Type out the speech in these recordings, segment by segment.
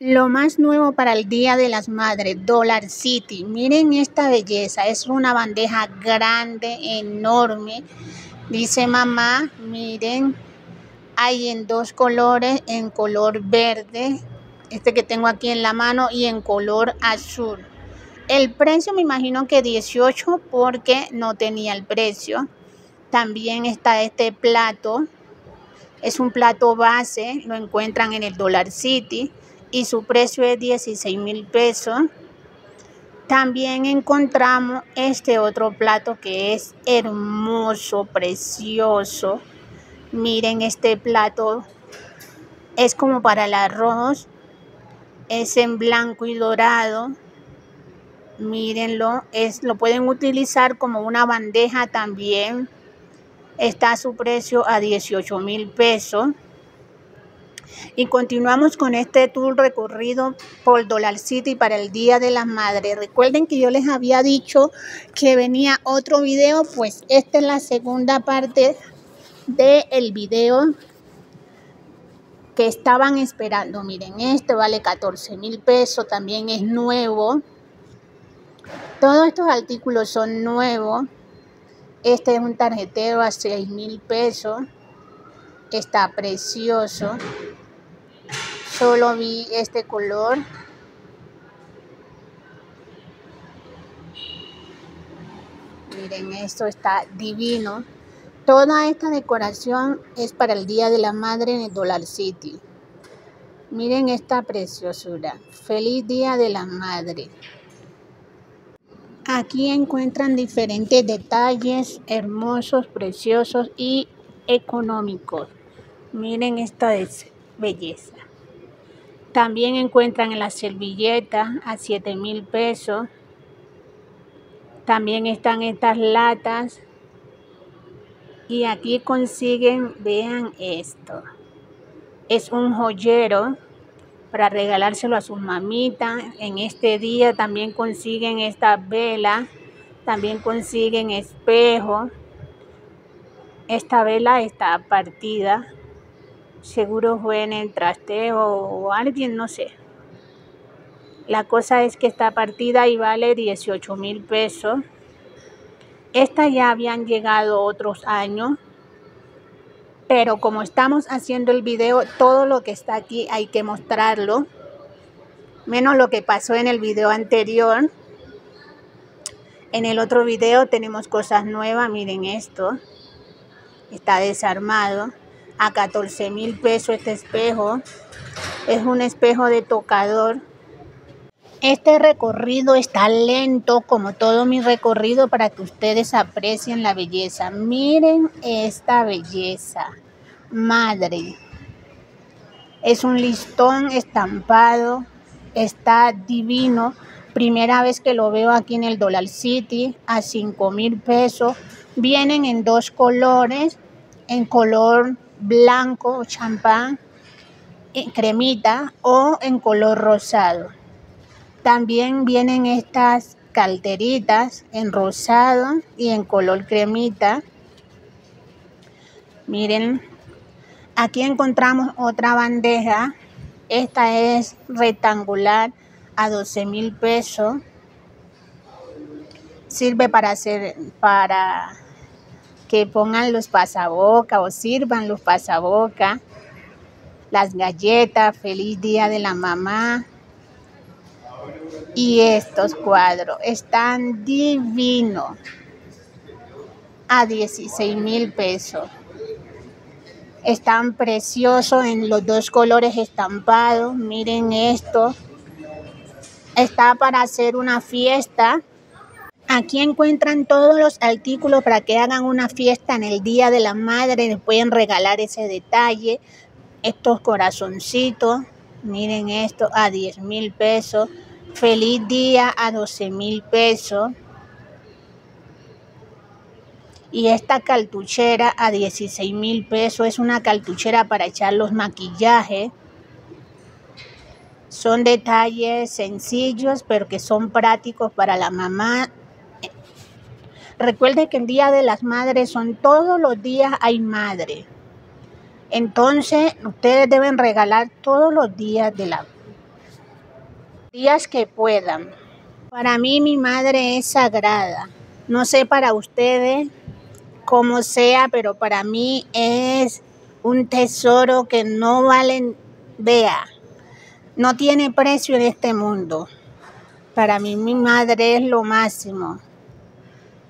Lo más nuevo para el Día de las Madres, Dollar City. Miren esta belleza, es una bandeja grande, enorme. Dice mamá, miren, hay en dos colores, en color verde, este que tengo aquí en la mano, y en color azul. El precio me imagino que 18 porque no tenía el precio. También está este plato, es un plato base, lo encuentran en el Dollar City y su precio es 16 mil pesos. También encontramos este otro plato que es hermoso, precioso. Miren este plato. Es como para el arroz. Es en blanco y dorado. Mírenlo. Es, lo pueden utilizar como una bandeja también. Está a su precio a 18 mil pesos. Y continuamos con este tour recorrido por Dollar City para el Día de las Madres. Recuerden que yo les había dicho que venía otro video, pues esta es la segunda parte del el video que estaban esperando. Miren, este vale 14 mil pesos, también es nuevo. Todos estos artículos son nuevos. Este es un tarjetero a 6 mil pesos. Está precioso. Solo vi este color. Miren, esto está divino. Toda esta decoración es para el Día de la Madre en el Dollar City. Miren esta preciosura. Feliz Día de la Madre. Aquí encuentran diferentes detalles hermosos, preciosos y económicos. Miren esta belleza. También encuentran en la servilleta a 7 mil pesos. También están estas latas. Y aquí consiguen, vean esto. Es un joyero para regalárselo a sus mamitas. En este día también consiguen esta vela. También consiguen espejo. Esta vela está partida seguro fue en el trasteo o alguien, no sé. La cosa es que está partida y vale 18 mil pesos. Esta ya habían llegado otros años, pero como estamos haciendo el video, todo lo que está aquí hay que mostrarlo, menos lo que pasó en el video anterior. En el otro video tenemos cosas nuevas, miren esto, está desarmado a 14 mil pesos este espejo. Es un espejo de tocador. Este recorrido está lento como todo mi recorrido para que ustedes aprecien la belleza. Miren esta belleza. Madre. Es un listón estampado. Está divino. Primera vez que lo veo aquí en el Dollar City a 5 mil pesos. Vienen en dos colores. En color blanco o champán, en cremita o en color rosado. También vienen estas calteritas en rosado y en color cremita. Miren, aquí encontramos otra bandeja. Esta es rectangular a 12 mil pesos. Sirve para hacer, para que pongan los pasabocas o sirvan los pasabocas, las galletas, feliz día de la mamá. Y estos cuadros están divinos a 16 mil pesos. Están preciosos en los dos colores estampados. Miren esto. Está para hacer una fiesta Aquí encuentran todos los artículos para que hagan una fiesta en el Día de la Madre. Les pueden regalar ese detalle. Estos corazoncitos, miren esto, a 10 mil pesos. Feliz día a 12 mil pesos. Y esta cartuchera a 16 mil pesos. Es una cartuchera para echar los maquillajes. Son detalles sencillos, pero que son prácticos para la mamá Recuerde que el Día de las Madres son todos los días hay madre. Entonces, ustedes deben regalar todos los días de la días que puedan. Para mí mi madre es sagrada. No sé para ustedes cómo sea, pero para mí es un tesoro que no vale, vea, no tiene precio en este mundo. Para mí mi madre es lo máximo.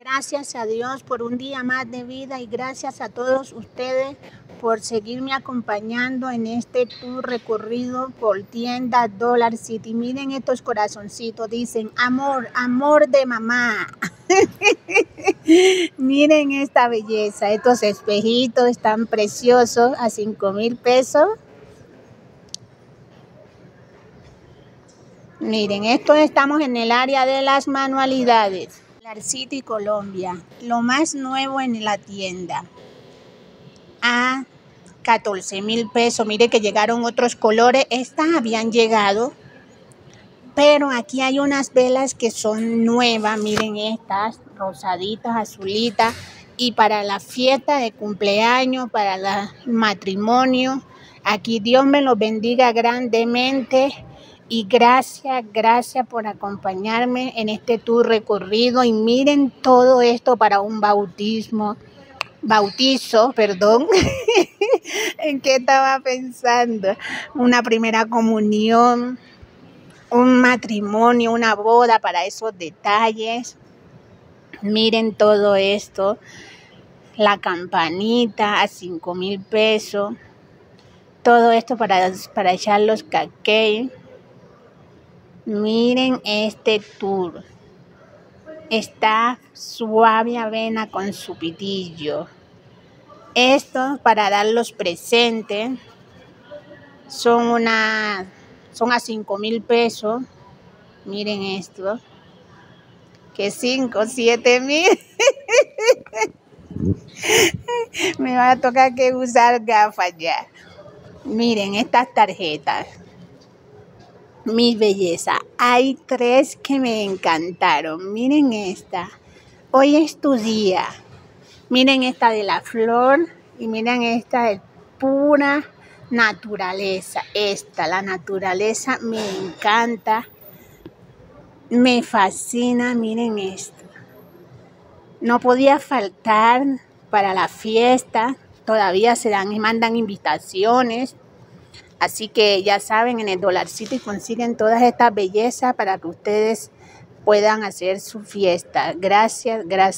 Gracias a Dios por un día más de vida y gracias a todos ustedes por seguirme acompañando en este tour recorrido por tienda Dollar City. Miren estos corazoncitos, dicen amor, amor de mamá. Miren esta belleza, estos espejitos están preciosos a 5 mil pesos. Miren, esto estamos en el área de las manualidades. City Colombia, lo más nuevo en la tienda. A 14 mil pesos. Mire que llegaron otros colores. Estas habían llegado. Pero aquí hay unas velas que son nuevas. Miren estas, rosaditas, azulitas. Y para la fiesta de cumpleaños, para el matrimonio. Aquí Dios me los bendiga grandemente. Y gracias, gracias por acompañarme en este tour recorrido. Y miren todo esto para un bautismo, bautizo, perdón. ¿En qué estaba pensando? Una primera comunión, un matrimonio, una boda para esos detalles. Miren todo esto. La campanita a 5 mil pesos. Todo esto para, para echar los caqueis. Miren este tour. Está suave avena con su pitillo. Esto para dar los presentes son una son a 5 mil pesos. Miren esto. Que 5, 7 mil. Me va a tocar que usar gafas ya. Miren estas tarjetas mi belleza. Hay tres que me encantaron. Miren esta. Hoy es tu día. Miren esta de la flor y miren esta de pura naturaleza. Esta, la naturaleza me encanta. Me fascina. Miren esto. No podía faltar para la fiesta. Todavía se dan y mandan invitaciones. Así que ya saben, en el Dollar City consiguen todas estas bellezas para que ustedes puedan hacer su fiesta. Gracias, gracias.